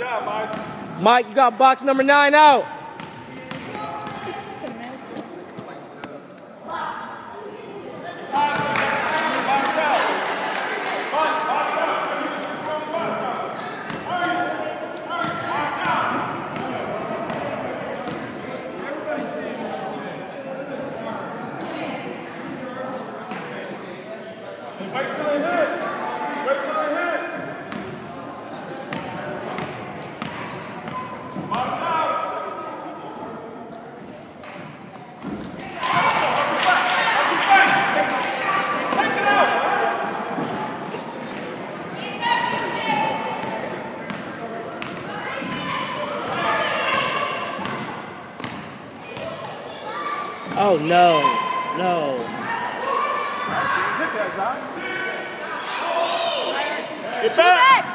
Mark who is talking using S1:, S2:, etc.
S1: Job, Mike. Mike, you got box number nine
S2: out.
S1: Oh no, no.
S2: Hit that, Zach. Get back.